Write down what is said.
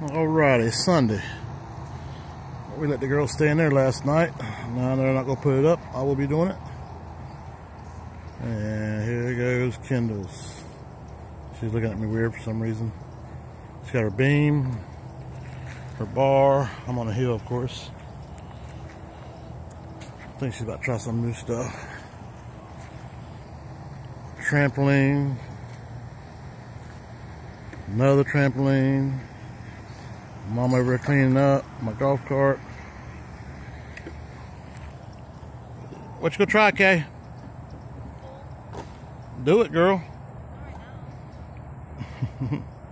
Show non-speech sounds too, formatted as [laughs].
Alrighty, Sunday. We let the girls stay in there last night. Now they're not going to put it up. I will be doing it. And here goes Kendall's. She's looking at me weird for some reason. She's got her beam, her bar. I'm on a hill, of course. I think she's about to try some new stuff. Trampoline. Another trampoline. Mom over cleaning up my golf cart. What you gonna try, Kay? Do it, girl. [laughs]